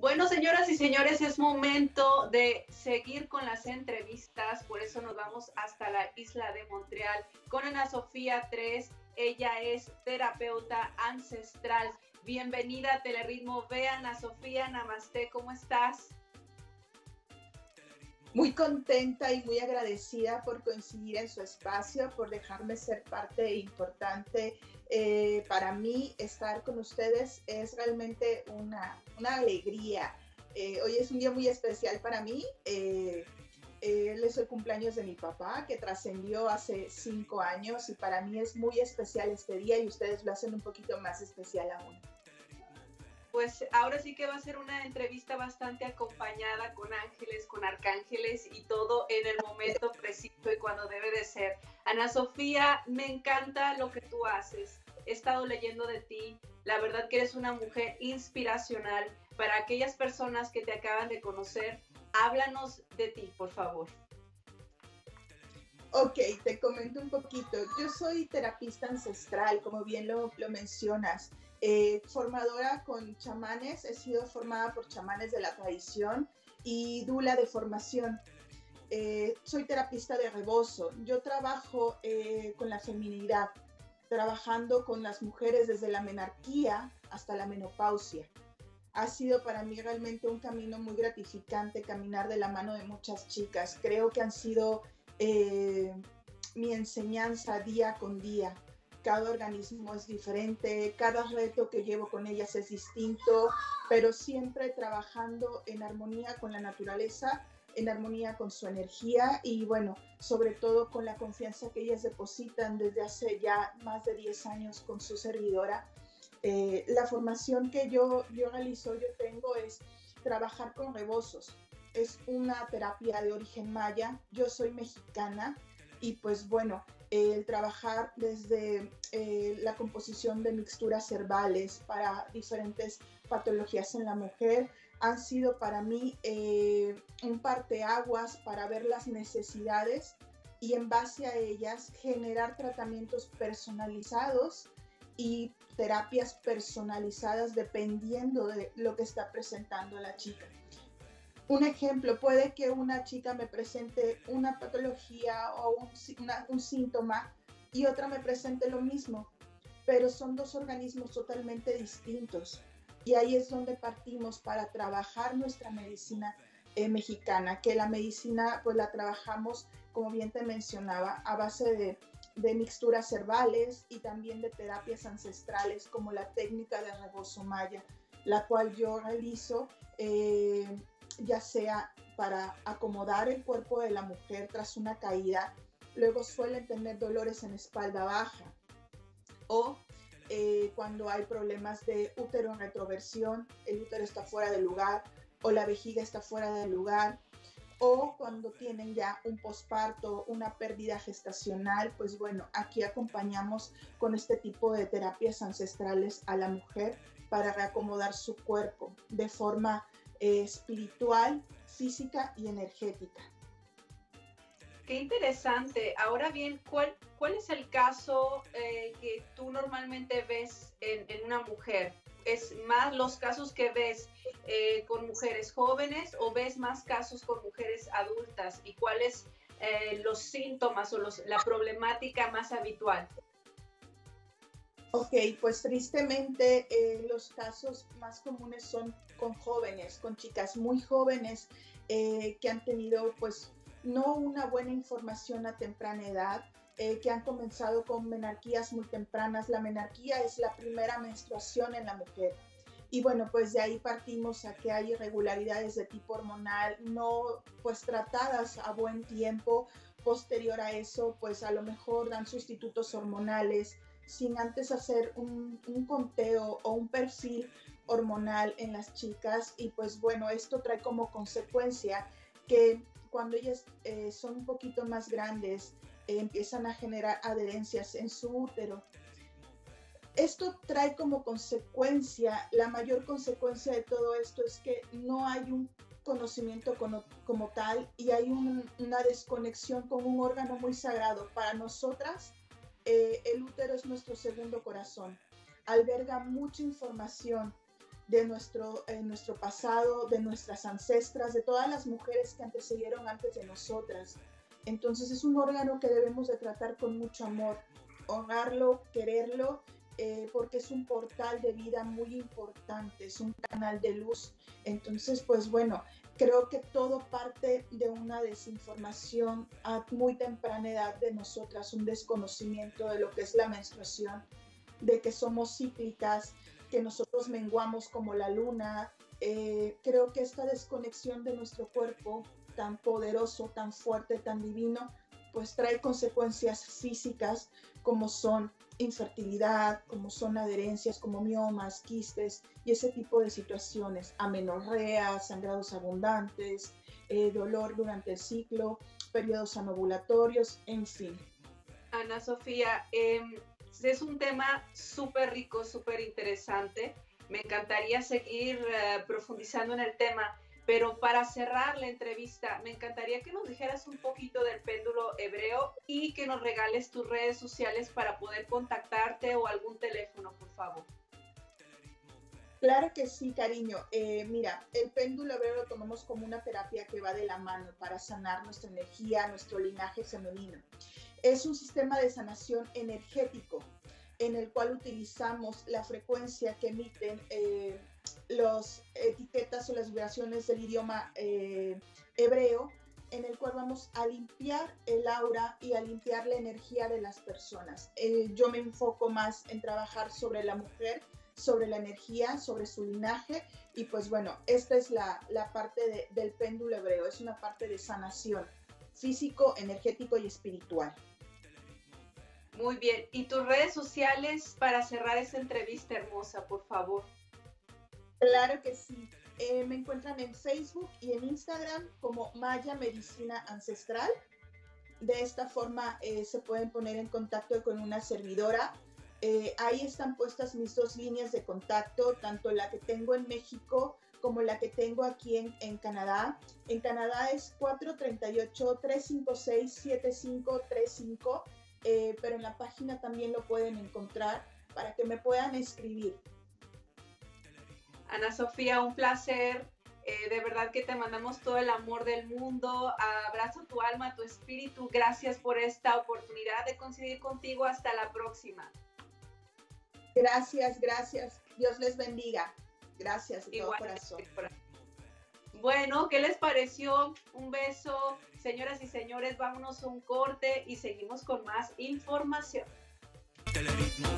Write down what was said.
Bueno, señoras y señores, es momento de seguir con las entrevistas, por eso nos vamos hasta la isla de Montreal con Ana Sofía 3. Ella es terapeuta ancestral. Bienvenida a Teleritmo. Ve Ana Sofía, namaste, ¿cómo estás? Muy contenta y muy agradecida por coincidir en su espacio, por dejarme ser parte importante. Eh, para mí estar con ustedes es realmente una, una alegría. Eh, hoy es un día muy especial para mí. Eh, él es el cumpleaños de mi papá, que trascendió hace cinco años y para mí es muy especial este día y ustedes lo hacen un poquito más especial aún pues ahora sí que va a ser una entrevista bastante acompañada con ángeles, con arcángeles y todo en el momento preciso y cuando debe de ser. Ana Sofía, me encanta lo que tú haces. He estado leyendo de ti. La verdad que eres una mujer inspiracional. Para aquellas personas que te acaban de conocer, háblanos de ti, por favor. Ok, te comento un poquito. Yo soy terapista ancestral, como bien lo, lo mencionas. Eh, formadora con chamanes, he sido formada por chamanes de la tradición y dula de formación. Eh, soy terapista de rebozo. Yo trabajo eh, con la feminidad, trabajando con las mujeres desde la menarquía hasta la menopausia. Ha sido para mí realmente un camino muy gratificante caminar de la mano de muchas chicas. Creo que han sido mi enseñanza día con día cada organismo es diferente, cada reto que llevo con ellas es distinto, pero siempre trabajando en armonía con la naturaleza, en armonía con su energía y bueno, sobre todo con la confianza que ellas depositan desde hace ya más de 10 años con su servidora. Eh, la formación que yo, yo realizo, yo tengo es trabajar con rebozos. Es una terapia de origen maya. Yo soy mexicana y pues bueno, el trabajar desde eh, la composición de mixturas herbales para diferentes patologías en la mujer han sido para mí eh, un parteaguas para ver las necesidades y en base a ellas generar tratamientos personalizados y terapias personalizadas dependiendo de lo que está presentando la chica. Un ejemplo, puede que una chica me presente una patología o un, síntoma y otra me presente lo mismo, pero son dos organismos totalmente distintos. Y ahí es donde partimos para trabajar nuestra medicina eh, mexicana, que la medicina pues la trabajamos, como bien te mencionaba, a base de, de mixturas herbales y también de terapias ancestrales como la técnica de rebozo maya, la cual yo realizo eh, ya sea para acomodar el cuerpo de la mujer tras una caída, luego suelen tener dolores en espalda baja. O eh, cuando hay problemas de útero en retroversión, el útero está fuera del lugar o la vejiga está fuera del lugar o cuando tienen ya un posparto, una pérdida gestacional, pues bueno, aquí acompañamos con este tipo de terapias ancestrales a la mujer para reacomodar su cuerpo de forma espiritual, física y energética. Qué interesante. Ahora bien, ¿cuál, cuál es el caso eh, que tú normalmente ves en, una mujer? ¿Es más los casos que ves eh, con mujeres jóvenes o ves más casos con mujeres adultas? ¿Y cuáles eh, los síntomas o los, la problemática más habitual? Ok, pues tristemente eh, los casos más comunes son con jóvenes, con chicas muy jóvenes eh, que han tenido pues no una buena información a temprana edad, eh, que han comenzado con menarquías muy tempranas. La menarquía es la primera menstruación en la mujer. Y bueno, pues de ahí partimos a que hay irregularidades de tipo hormonal no pues tratadas a buen tiempo. Posterior a eso, pues a lo mejor dan sustitutos hormonales, sin antes hacer un, conteo o un perfil hormonal en las chicas y pues bueno, esto trae como consecuencia que cuando ellas eh, son un poquito más grandes eh, empiezan a generar adherencias en su útero. Esto trae como consecuencia, la mayor consecuencia de todo esto es que no hay un conocimiento como, como tal y hay una desconexión con un órgano muy sagrado para nosotras eh, el útero es nuestro segundo corazón. Alberga mucha información de nuestro, nuestro pasado, de nuestras ancestras, de todas las mujeres que antecedieron antes de nosotras. Entonces es un órgano que debemos de tratar con mucho amor, honrarlo, quererlo, eh, porque es un portal de vida muy importante, es un canal de luz. Entonces, pues bueno, creo que todo parte de una desinformación a muy temprana edad de nosotras, un desconocimiento de lo que es la menstruación, de que somos cíclicas, que nosotros menguamos como la luna. Eh, creo que esta desconexión de nuestro cuerpo tan poderoso, tan fuerte, tan divino, pues trae consecuencias físicas como son infertilidad, como son adherencias, como miomas, quistes y ese tipo de situaciones, amenorrea, sangrados abundantes, eh, dolor durante el ciclo, periodos anovulatorios, en fin. Ana Sofía, eh, es un tema súper rico, súper interesante. Me encantaría seguir eh, profundizando en el tema, pero para cerrar la entrevista, me encantaría que nos dijeras un poquito del péndulo hebreo y que nos regales tus redes sociales para poder contactarte o algún teléfono, por favor. Claro que sí, cariño. Eh, mira, el péndulo hebreo lo tomamos como una terapia que va de la mano para sanar nuestra energía, nuestro linaje femenino es un sistema de sanación energético en el cual utilizamos la frecuencia que emiten eh, las etiquetas o las vibraciones del idioma eh, hebreo, en el cual vamos a limpiar el aura y a limpiar la energía de las personas. Eh, yo me enfoco más en trabajar sobre la mujer, sobre la energía, sobre su linaje y pues bueno, esta es la, parte del péndulo hebreo, es una parte de sanación físico, energético y espiritual. Muy bien. ¿Y tus redes sociales para cerrar esta entrevista hermosa, por favor? Claro que sí. Eh, me encuentran en Facebook y en Instagram como Maya Medicina Ancestral. De esta forma eh, se pueden poner en contacto con una servidora. Eh, ahí están puestas mis dos líneas de contacto, tanto la que tengo en México como la que tengo aquí en, en Canadá. En Canadá es 438-356-7535 eh, pero en la página también lo pueden encontrar para que me puedan escribir. Ana Sofía, un placer. Eh, de verdad que te mandamos todo el amor del mundo. Abrazo tu alma, tu espíritu. Gracias por esta oportunidad de coincidir contigo. Hasta la próxima. Gracias, gracias. Dios les bendiga. Gracias de todo corazón. Bueno, ¿qué les pareció? Un beso. Señoras y señores, vámonos a un corte y seguimos con más información. Teleritmo